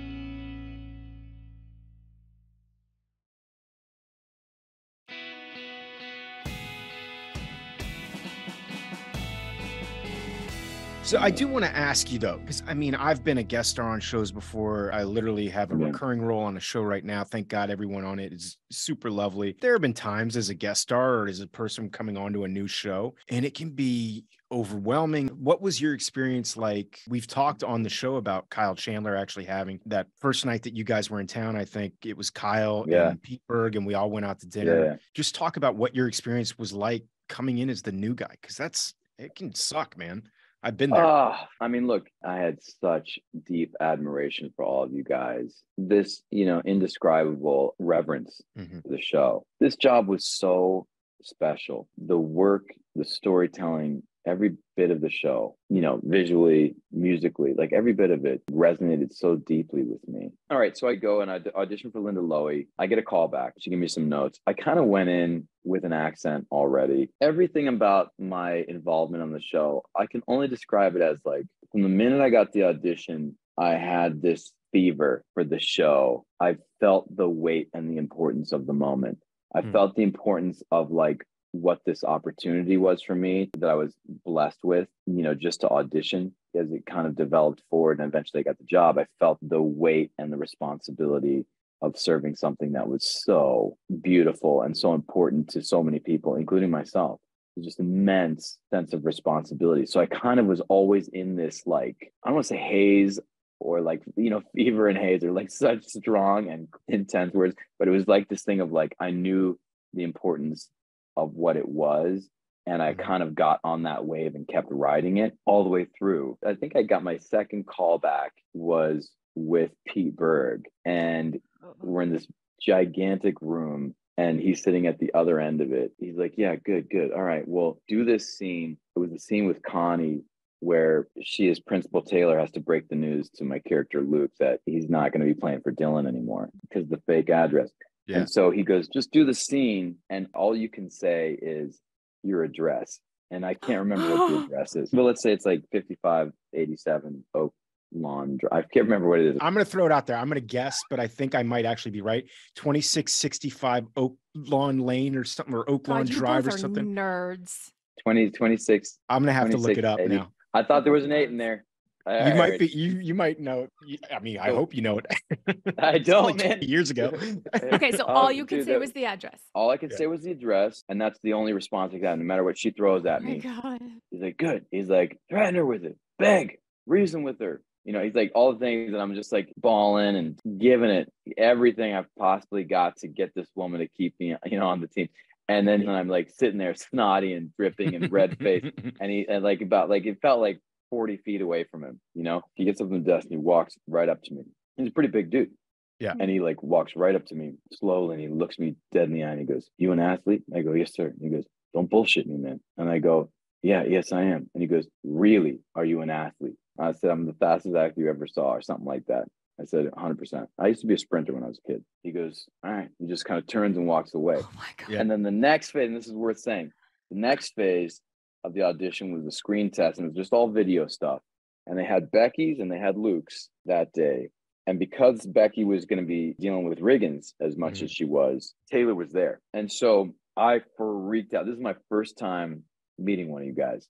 So I do want to ask you though, because I mean, I've been a guest star on shows before. I literally have a Yeah. recurring role on a show right now. Thank God everyone on it is super lovely. There have been times as a guest star or as a person coming onto a new show, and it can be overwhelming. What was your experience like? We've talked on the show about Kyle Chandler actually having that first night that you guys were in town. I think it was Kyle Yeah. and Pete Berg, and we all went out to dinner. Yeah. Just talk about what your experience was like coming in as the new guy, because that's it can suck, man. I've been there. Ah, I mean, look, I had such deep admiration for all of you guys. This, you know, indescribable reverence Mhm. for the show. This job was so special. The work, the storytelling, every bit of the show, you know, visually, musically, like every bit of it resonated so deeply with me. All right, so I go and I audition for Linda Lowy. I get a call back. She gave me some notes. I kind of went in with an accent already. Everything about my involvement on the show, I can only describe it as like from the minute I got the audition, I had this fever for the show. I felt the weight and the importance of the moment. I Hmm. felt the importance of like what this opportunity was for me that I was blessed with, you know, just to audition as it kind of developed forward and eventually I got the job. I felt the weight and the responsibility of serving something that was so beautiful and so important to so many people, including myself. Just immense sense of responsibility. So I kind of was always in this like I don't want to say haze or like you know [LAUGHS] fever and haze or like such strong and intense words, but it was like this thing of like I knew the importance of what it was and I Mhm. kind of got on that wave and kept riding it all the way through. I think I got my second callback was with Pete Berg, and we're in this gigantic room, and he's sitting at the other end of it. He's like, "Yeah, good, good. All right, well, do this scene." It was the scene with Connie where she, as Principal Taylor, has to break the news to my character Luke that he's not going to be playing for Dillon anymore because the fake address. Yeah. And so he goes, just do the scene, and all you can say is your address. And I can't remember what the [GASPS] address is. But let's say it's like 5587 Oak Lawn Drive. I can't remember what it is. I'm going to throw it out there. I'm going to guess, but I think I might actually be right. 2665 Oak Lawn Lane or something, or Oak Lawn God, you. Drive or something. nerds. 20, 26. I'm going to have to look it up 2680. now. I thought there was an eight in there. I, You I might heard- be, you you might know. you- I mean, I Oh. hope you know it. [LAUGHS] I don't, only man. years ago. [LAUGHS] Okay, so Oh, [LAUGHS] all you could say that- was the address. All I could Yeah. say was the address, and that's the only response I got. No matter what she throws Oh at my me, god. he's like, "Good." He's like, "Threaten her with it, beg, reason with her." You know, he's like all the things, and I'm just like bawling and giving it everything I've possibly got to get this woman to keep me, you know, on the team. And then I'm like sitting there, snotty and dripping and red faced, and he and like about like it felt like 40 feet away from him. You know, he gets up from the desk and he walks right up to me. He's a pretty big dude. Yeah. And he like walks right up to me slowly and he looks me dead in the eye and he goes, You an athlete? I go, Yes, sir. And he goes, Don't bullshit me, man. And I go, Yeah, yes, I am. And he goes, Really? Are you an athlete? I said, I'm the fastest athlete you ever saw, or something like that. I said, 100%. I used to be a sprinter when I was a kid. He goes, All right. He just kind of turns and walks away. Oh my god. Yeah. And then the next phase, and this is worth saying, the next phase of the audition was the screen test, and it was just all video stuff. And they had Becky's and they had Luke's that day. And because Becky was going to be dealing with Riggins as much Mhm. as she was, Taylor was there. And so I freaked out. This is my first time meeting one of you guys.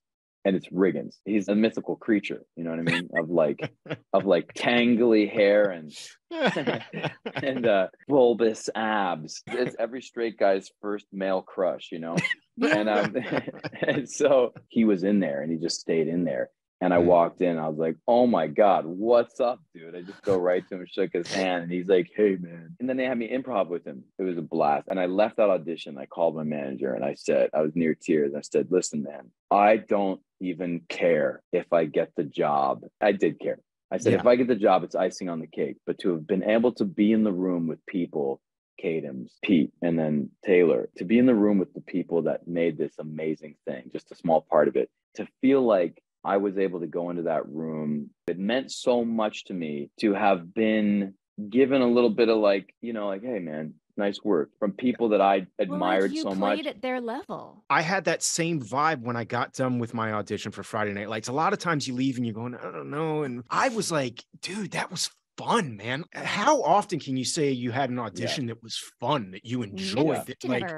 And it's Riggins. He's a mythical creature, you know what I mean? Of like [LAUGHS] of like tangly hair and [LAUGHS] [LAUGHS] and uh bulbous abs. It's every straight guy's first male crush, you know. And um [LAUGHS] [LAUGHS] and so he was in there and he just stayed in there. And I walked in, I was like, oh my God, what's up, dude? I just go right to him, shook his hand, and he's like, hey man. And then they had me improv with him. It was a blast. And I left that audition. I called my manager and I said, I was near tears. I said, listen, man, I don't even care if I get the job. I did care. I said, Yeah. if I get the job, it's icing on the cake. But to have been able to be in the room with people, Katims, Pete, and then Taylor, to be in the room with the people that made this amazing thing, just a small part of it, to feel like I was able to go into that room, it meant so much to me to have been given a little bit of like, you know, like, hey, man, nice work from people that I Well, like, admired you so played much. at their level. I had that same vibe when I got done with my audition for Friday Night Lights. A lot of times you leave and you're going, I don't know. And I was like, dude, that was fun, man. How often can you say you had an audition that was fun, that you enjoyed? That, like,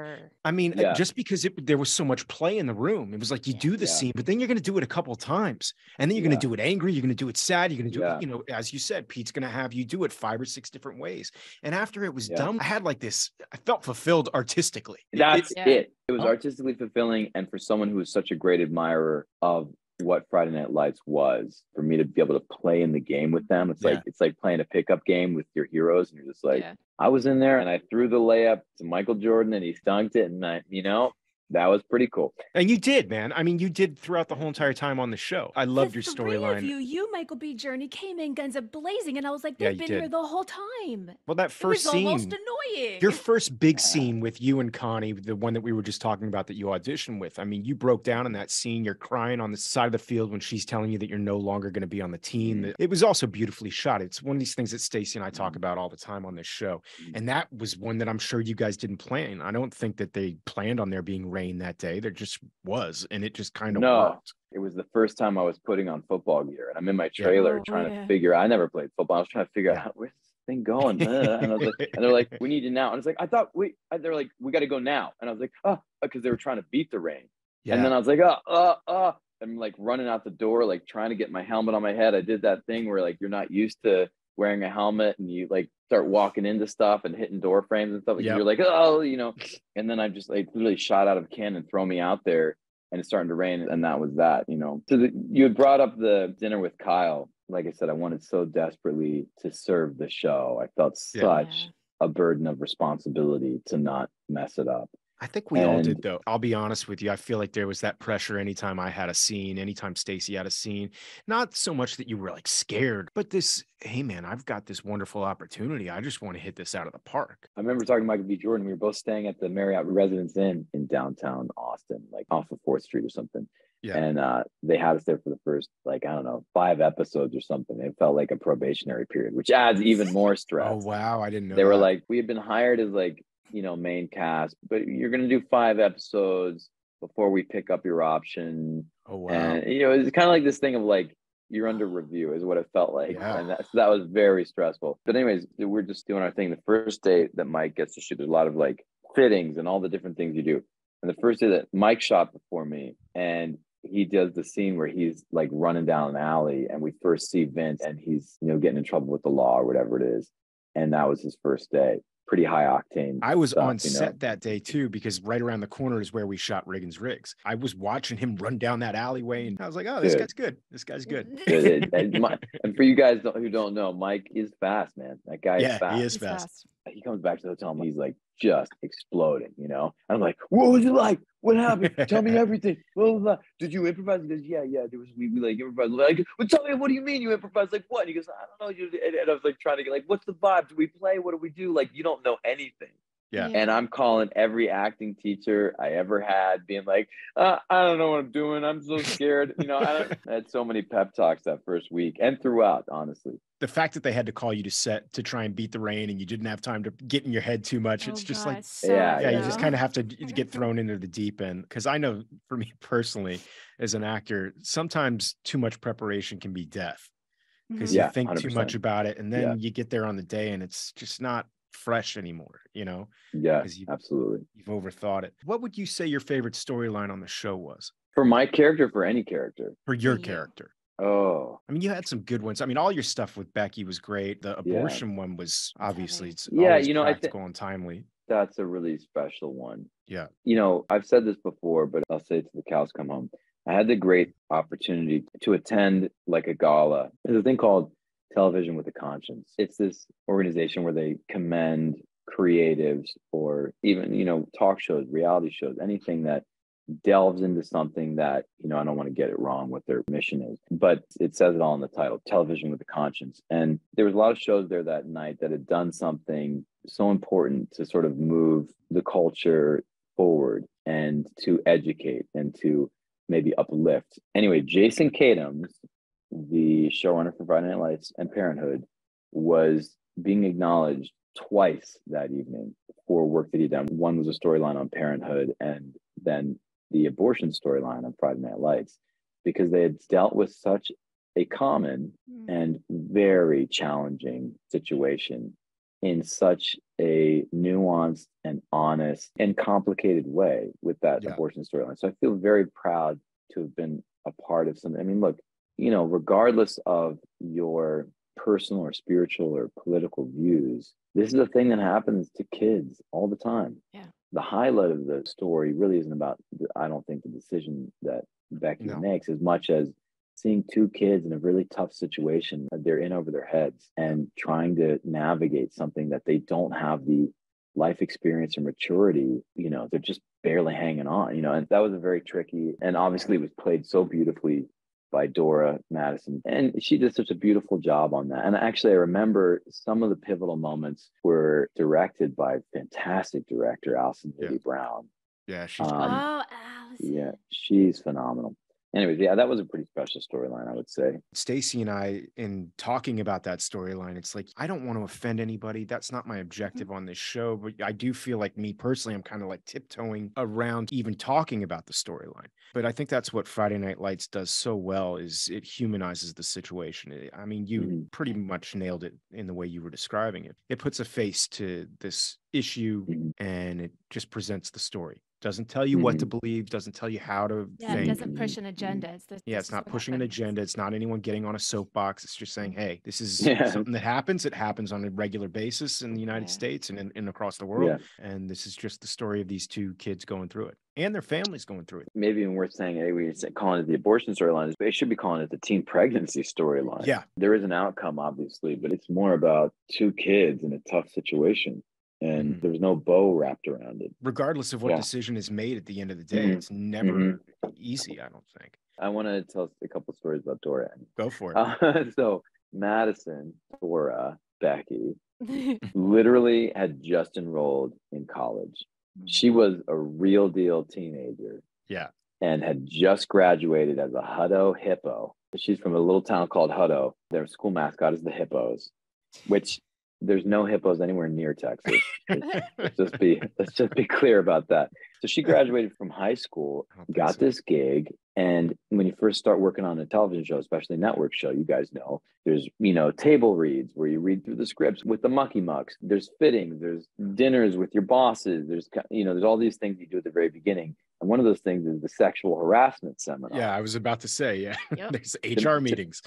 I mean, uh, Yeah. just because it, there was so much play in the room, it was like you do the Yeah. scene, but then you're going to do it a couple of times, and then you're going to do it angry, you're going to do it sad, you're going to do Yeah. it, you know, as you said, Pete's going to have you do it five or six different ways. And after it was Yeah. done, I had like this, I felt fulfilled artistically. That's it- Yeah. it. It was Oh. artistically fulfilling. And for someone who is such a great admirer of what Friday Night Lights was, for me to be able to play in the game with them, it's Yeah. like it's like playing a pickup game with your heroes, and you're just like, yeah. I was in there and I threw the layup to Michael Jordan and he dunked it, and I, you know, that was pretty cool. And you did, man. I mean, you did throughout the whole entire time on the show. I loved the your three of storyline. you, you, Michael B. Jordan, came in guns a blazing, and I was like, Yeah, they've you been here the whole time. Well, that It first was scene, almost annoying. your first big Yeah. scene with you and Connie, the one that we were just talking about that you auditioned with. I mean, you broke down in that scene. You're crying on the side of the field when she's telling you that you're no longer going to be on the team. Mhm. It was also beautifully shot. It's one of these things that Stacey and I talk Mhm. about all the time on this show. Mhm. And that was one that I'm sure you guys didn't plan. I don't think that they planned on there being rain that day. There just was, and it just kind of No. worked. It was the first time I was putting on football gear, and I'm in my trailer Oh, trying yeah. to figure. I never played football. I was trying to figure Yeah. out where's this thing going, [LAUGHS] and I was like, and they're like, "We need you now," and I was like, "I thought we," they're like, "We got to go now," and I was like, "Oh," because they were trying to beat the rain. Yeah. And then I was like, oh, uh, uh, I'm like running out the door, like trying to get my helmet on my head. I did that thing where like you're not used to wearing a helmet and you like start walking into stuff and hitting door frames and stuff. Like Yep. you're like, oh, you know, and then I just like literally shot out of a cannon, throw me out there, and it's starting to rain, and that was that, you know. So the, you had brought up the dinner with Kyle. Like I said, I wanted so desperately to serve the show. I felt Yeah. such Yeah. a burden of responsibility to not mess it up. I think we all did though. I'll be honest with you. I feel like there was that pressure anytime I had a scene, anytime Stacey had a scene. Not so much that you were like scared, but this, hey man, I've got this wonderful opportunity. I just want to hit this out of the park. I remember talking to Michael B. Jordan. We were both staying at the Marriott Residence Inn in downtown Austin, like off of Fourth Street or something. Yeah. And uh, they had us there for the first, like, I don't know, five episodes or something. It felt like a probationary period, which adds even more stress. Oh wow, I didn't know. they were like, we had been hired as like, you know, main cast, but you're going to do five episodes before we pick up your option. oh wow. And, you know, it's kind of like this thing of like, you're under review is what it felt like. Yeah. And that, so that was very stressful. But anyways, we're just doing our thing. The first day that Mike gets to shoot, there's a lot of like fittings and all the different things you do. And the first day that Mike shot before me and he does the scene where he's like running down an alley and we first see Vince and he's, you know, getting in trouble with the law or whatever it is. And that was his first day. Pretty high octane. I was stuff, on you know? set that day too because right around the corner is where we shot Riggins Riggs. I was watching him run down that alleyway and I was like, oh, this Dude. guy's good. This guy's good. [LAUGHS] It- it- and, Mi- and for you guys who don't know, Mike is fast, man. That guy Yeah, is fast. he is fast. he comes back to the hotel and he's like just exploding, you know? And I'm like, what was it like? What happened? Tell me [LAUGHS] everything. Blah, blah, blah. Did you improvise? He goes, yeah, yeah. There was we, we like improvised. Like, well, tell me, what do you mean you improvised? Like what? And he goes, I don't know. You and, and I was like trying to get like, what's the vibe? Do we play? What do we do? Like, you don't know anything. Yeah. And I'm calling every acting teacher I ever had, being like, uh, I don't know what I'm doing. I'm so [LAUGHS] scared. You know, I, don't, I had so many pep talks that first week and throughout, honestly. The fact that they had to call you to set to try and beat the rain and you didn't have time to get in your head too much. it's Oh, just God, like so Yeah, yeah, you just kind of have to [LAUGHS] get thrown into the deep end. Because I know for me [LAUGHS] personally, as an actor, sometimes too much preparation can be death because Yeah, you think too much about it, and then Yeah. you get there on the day and it's just not fresh anymore. You know, Yeah, you- absolutely. you've overthought it. What would you say your favorite storyline on the show was For my character, for any character. for your you. character? Oh, I mean, you had some good ones. I mean, all your stuff with Becky was great. The Yeah. abortion one was obviously it's Yeah, you know, I thi- practical and timely. that's a really special one. Yeah. You know, I've said this before, but I'll say it till the cows come home. I had the great opportunity to attend like a gala. There's a thing called Television with a Conscience. It's this organization where they commend creatives or even, you know, talk shows, reality shows, anything that delves into something that, you know, I don't want to get it wrong what their mission is, but it says it all in the title Television with a Conscience. And there was a lot of shows there that night that had done something so important to sort of move the culture forward and to educate and to maybe uplift. Anyway, Jason Katims, the showrunner for Friday Night Lights and Parenthood, was being acknowledged twice that evening for work that he'd done. One was a storyline on Parenthood, and then the abortion storyline on Friday Night Lights, because they had dealt with such a common Mm. and very challenging situation in such a nuanced and honest and complicated way with that Yeah. abortion storyline. So I feel very proud to have been a part of something. I mean, look, you know, regardless of your personal or spiritual or political views, this is a thing that happens to kids all the time. Yeah. The highlight of the story really isn't about, the, I don't think, the decision that Becky No. makes as much as seeing two kids in a really tough situation that they're in over their heads and trying to navigate something that they don't have the life experience or maturity you know they're just barely hanging on you know and that was a very tricky and obviously it was played so beautifully by Dora Madison. And she did such a beautiful job on that. And actually I remember some of the pivotal moments were directed by fantastic director Allison Yeah. Brown. Yeah, she's Um, oh, Allison. yeah she's phenomenal anyways yeah that was a pretty special storyline I would say Stacey and I, in talking about that storyline, it's like I don't want to offend anybody. That's not my objective on this show. But I do feel like me personally, I'm kind of like tiptoeing around even talking about the storyline. But I think that's what Friday Night Lights does so well is it humanizes the situation. I mean, you Mhm. pretty much nailed it in the way you were describing it. It puts a face to this issue Mhm. and it just presents the story. Doesn't tell you what to Mm-hmm. believe. Doesn't tell you how to Yeah, it doesn't push an agenda. It's the, Yeah, it's not what pushing an agenda. It's not anyone getting on a soapbox. It's just saying, hey, this is [LAUGHS] Yeah. something that happens. It happens on a regular basis in the United Yeah. States and, in, and across the world. Yeah. And this is just the story of these two kids going through it and their families going through it. Maybe even worth saying, hey, we say- calling it the abortion storyline. They should be calling it the teen pregnancy storyline. Yeah. There is an outcome, obviously, but it's more about two kids in a tough situation. And Mhm. there's no bow wrapped around it. Regardless of what Yeah. decision is made at the end of the day, Mhm. it's never Mhm. easy, I don't think. I want to tell a couple stories about Dora. Go for it. Uh, [LAUGHS] so Madison, Dora, Becky, [LAUGHS] literally had just enrolled in college. She was a real deal teenager yeah. and had just graduated as a Hutto hippo. She's from a little town called Hutto. Their school mascot is the hippos, which there's no hippos anywhere near Texas. [LAUGHS] let's just be let's just be clear about that. So she graduated from high school, I don't think got so. this gig, and when you first start working on a television show, especially a network show, you guys know there's you know table reads where you read through the scripts with the mucky mucks. There's fittings, there's dinners with your bosses. There's you know there's all these things you do at the very beginning, and one of those things is the sexual harassment seminar Yeah, I was about to say, yeah. Yep. [LAUGHS] There's HR meetings.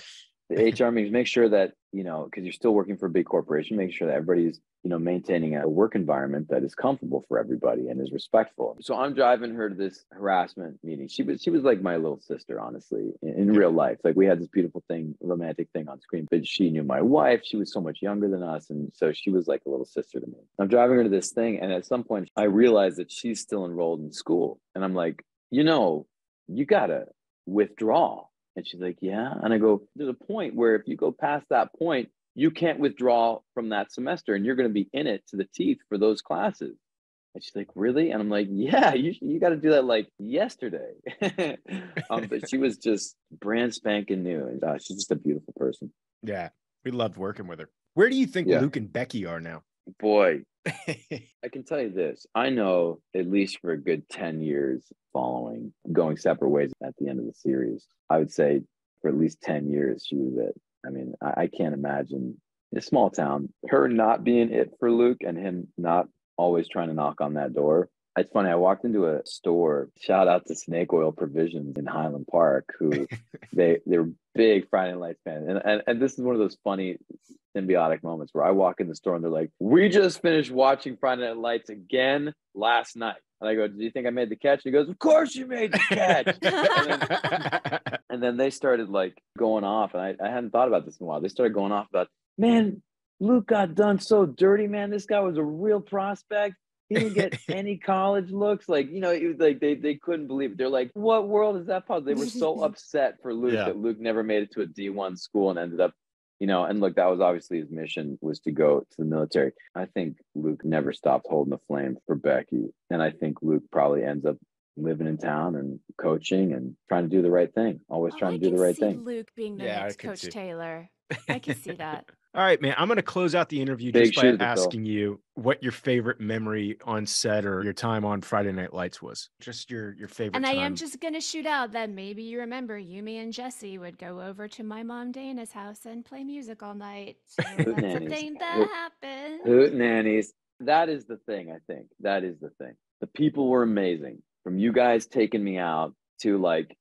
The HR means make sure that, you know, because you're still working for a big corporation, make sure that everybody's, you know, maintaining a work environment that is comfortable for everybody and is respectful. So I'm driving her to this harassment meeting. She was she was like my little sister, honestly, in, in real life. Like we had this beautiful thing, romantic thing on screen, but she knew my wife. She was so much younger than us. And so she was like a little sister to me. I'm driving her to this thing, and at some point I realized that she's still enrolled in school. And I'm like, you know, you gotta withdraw. And she's like, Yeah. And I go, There's a point where if you go past that point, you can't withdraw from that semester and you're going to be in it to the teeth for those classes. And she's like, Really? And I'm like, Yeah, [LAUGHS] you, you got to do that like yesterday. [LAUGHS] um, but she was just brand spanking new. And uh, she's just a beautiful person. Yeah. We loved working with her. Where do you think Yeah. Luke and Becky are now? Boy, [LAUGHS] I can tell you this. I know at least for a good 10 years following going separate ways at the end of the series, I would say for at least 10 years, she was it. I mean, I, I can't imagine a small town, her not being it for Luke and him not always trying to knock on that door. It's funny. I walked into a store. Shout out to Snake Oil Provisions in Highland Park, who [LAUGHS] they they're big Friday Night Lights fans, and, and and this is one of those funny symbiotic moments where I walk in the store and they're like, "We just finished watching Friday Night Lights again last night," and I go, "Do you think I made the catch?" And he goes, "Of course you made the catch." [LAUGHS] and then they started like going off, and I, I hadn't thought about this in a while. They started going off about, "Man, Luke got done so dirty, man. This guy was a real prospect." He didn't get any [LAUGHS] college looks. Like, you know, it was like they, they couldn't believe it. They're like, what world is that possible? They were so [LAUGHS] upset for Luke Yeah. that Luke never made it to a D1 school and ended up, you know, and look, that was obviously his mission was to go to the military. I think Luke never stopped holding the flame for Becky. And I think Luke probably ends up living in town and coaching and trying to do the right thing, always Oh, trying I to do the right see thing. Luke being the Yeah, next Coach see. Taylor. [LAUGHS] I can see that. All right, man. I'm going to close out the interview Big just by shoes to fill. asking you what your favorite memory on set or your time on Friday Night Lights was. Just your your favorite. And I am just going to shoot out that maybe you remember Yumi and Jesse would go over to my mom Dana's house and play music all night. [LAUGHS] So that's a thing that Hoot- happened. Hoot nannies. That is the thing, I think. That is the thing. The people were amazing. From you guys taking me out to like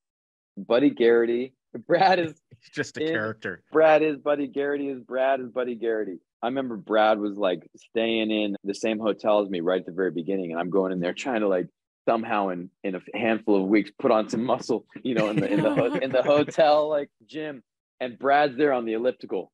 Buddy Garrity. [LAUGHS] Brad is [LAUGHS] He's just a in- character. Brad is Buddy Garrity is Brad is Buddy Garrity. I remember Brad was like staying in the same hotel as me right at the very beginning, and I'm going in there trying to like somehow in in a handful of weeks put on some muscle, you know, in the in the ho- in the [LAUGHS] hotel like gym, and Brad's there on the elliptical,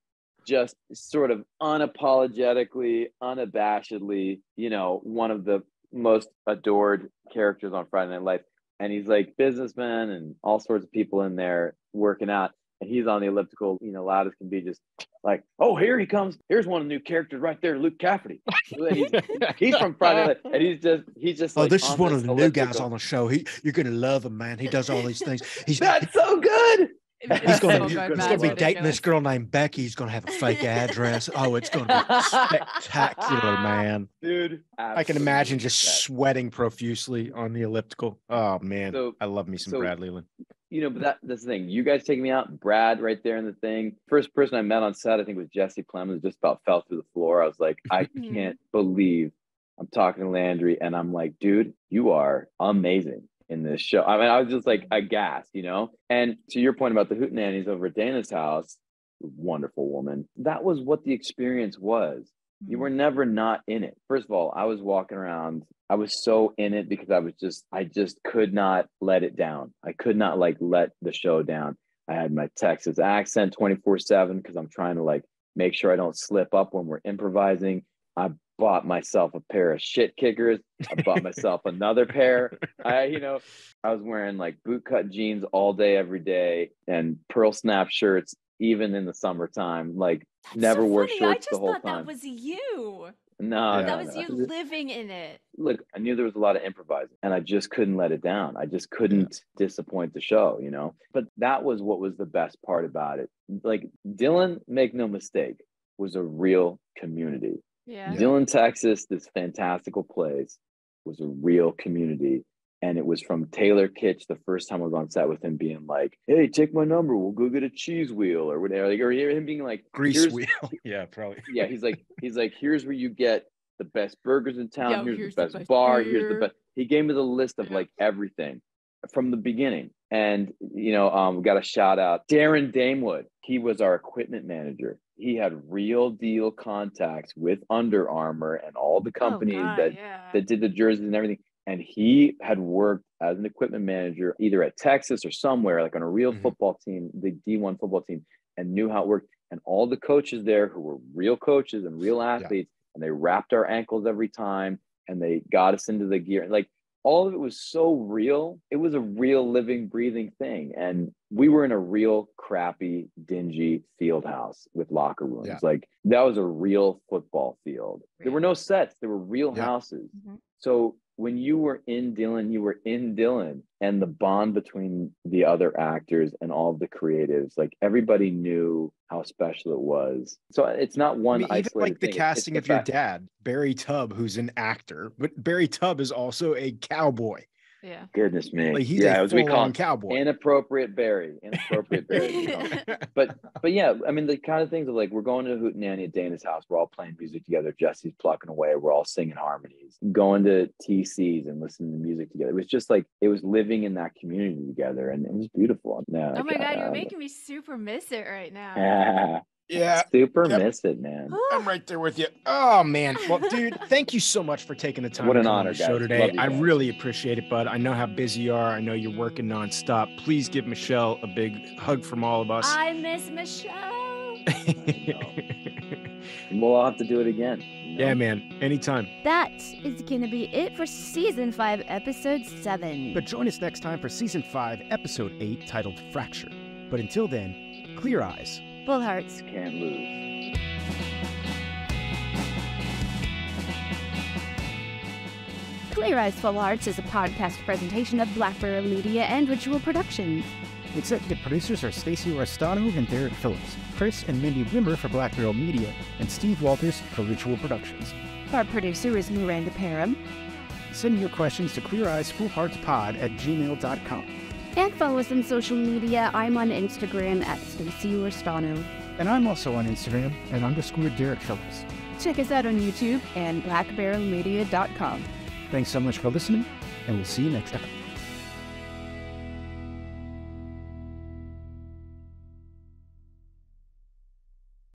just sort of unapologetically, unabashedly, you know, one of the most adored characters on Friday Night Lights, and he's like businessman and all sorts of people in there working out and he's on the elliptical, you know, loud as can be, just like, oh, here he comes. Here's one of the new characters right there, Luke Cafferty. [LAUGHS] he's, he's from Friday Night, and he's just, he's just. Oh, like this is on one of the new guys on the show. He, you're gonna love him, man. He does all these things. [LAUGHS] He's That's so good. He's gonna, So he's good, gonna be dating this girl named Becky. He's gonna have a fake address. Oh, it's gonna be [LAUGHS] spectacular, man. dude. I can imagine just absolutely sweating profusely on the elliptical. Oh man, So- I love me some so- Brad Leland. you know, but that that's the thing. You guys taking me out, Brad right there in the thing. First person I met on set, I think was Jesse Plemons, just about fell through the floor. I was like, I [LAUGHS] can't believe I'm talking to Landry, and I'm like, dude, you are amazing in this show. I mean, I was just like aghast, you know. And to your point about the hootenannies over at Dana's house, wonderful woman. That was what the experience was. You were mm-hmm. never not in it. First of all, I was walking around. I was so in it because I was just, I just could not let it down. I could not like let the show down. I had my Texas accent 24 7 because I'm trying to like make sure I don't slip up when we're improvising. I bought myself a pair of shit kickers. I bought myself another pair. I, you know, I was wearing like bootcut jeans all day, every day, and pearl snap shirts, even in the summertime. Like, That's never so wore funny. shorts I just the whole thought time. that was you. no, Yeah. that was no. you living in it. Look, I knew there was a lot of improvising, and I just couldn't let it down. I just couldn't disappoint the show, you know. But that was what was the best part about it. Like Dillon, make no mistake, was a real community. Yeah. Yeah. Dillon, Texas, this fantastical place, was a real community. And it was from Taylor Kitsch the first time I was on set with him being like, Hey, take my number. We'll go get a cheese wheel or whatever. Like, or him being like, Grease "Here's-" wheel. [LAUGHS] yeah, probably. [LAUGHS] Yeah, he's like, he's like, here's where you get the best burgers in town. Yo, here's, here's the the best best bar. Here's the best. He gave me the list of Yeah. like everything from the beginning. And you know, um, we got a shout out Darren Damewood. He was our equipment manager. He had real deal contacts with Under Armour and all the companies oh, God, that yeah. that did the jerseys and everything. And he had worked as an equipment manager either at Texas or somewhere, like on a real Mhm. football team, the D1 football team, and knew how it worked. And all the coaches there who were real coaches and real athletes, and they wrapped our ankles every time and they got us into the gear. Like all of it was so real. It was a real living, breathing thing. And we were in a real crappy, dingy field house with locker rooms. Yeah. Like that was a real football field. There were no sets, there were real Yeah. houses. Mhm. So when you were in Dillon, you were in Dillon, and the bond between the other actors and all the creatives, like everybody knew how special it was. So it's not I one mean, even like the thing, it's- it's casting the of your fact- dad, Barry Tubb, who's an actor, but Barry Tubb is also a cowboy. Yeah. Goodness me, Like he's yeah, a as we call him, cowboy. inappropriate Barry, inappropriate Barry. we call [LAUGHS] but but yeah, I mean the kind of things of like we're going to Hootenanny at Dana's house, we're all playing music together. Jesse's plucking away, we're all singing harmonies, going to TCs and listening to music together. It was just like it was living in that community together, and it was beautiful. Yeah, Oh my like, God, you're uh, making me super miss it right now. [LAUGHS] yeah, super Yep. miss it, man. I'm right there with you. Oh man, well, dude, [LAUGHS] thank you so much for taking the time. What an honor, the show today. You I guys. really appreciate it, bud. I know how busy you are. I know you're working nonstop. Please give Michelle a big hug from all of us. I miss Michelle. [LAUGHS] We'll all have to do it again. you know? yeah, man, anytime. That is gonna be it for season five, episode seven. But join us next time for season five, episode eight, titled Fracture. But until then, clear eyes. Full hearts. Can't lose. Clear Eyes Full Hearts is a podcast presentation of Black Barrel Media and Ritual Productions. Executive producers are Stacey Oristano and Derek Phillips, Chris and Mindy Wimmer for Black Barrel Media, and Steve Walters for Ritual Productions. Our producer is Miranda Parham. Send your questions to cleareyesfullheartspod at gmail.com. And follow us on social media. I'm on Instagram at Stacey Oristano. And I'm also on Instagram at underscore Derek Phillips. Check us out on YouTube and blackbarrelmedia.com. Thanks so much for listening, and we'll see you next time.